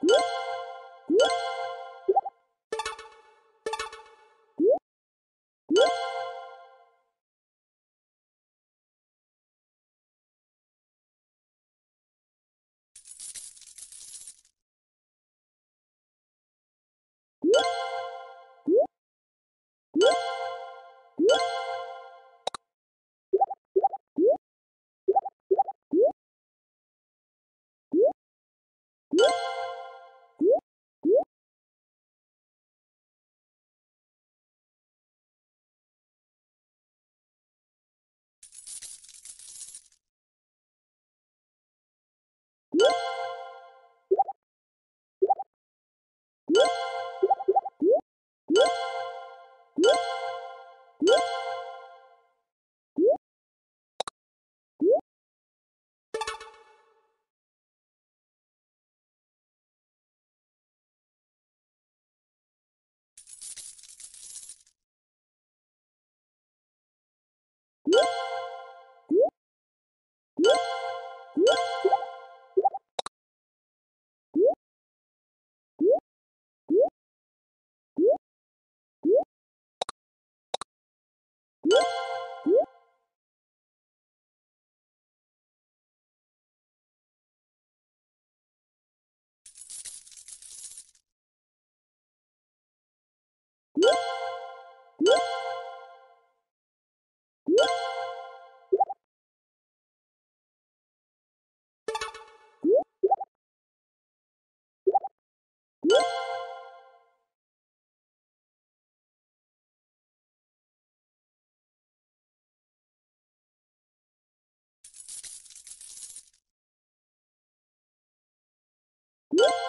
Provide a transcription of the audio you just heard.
Música you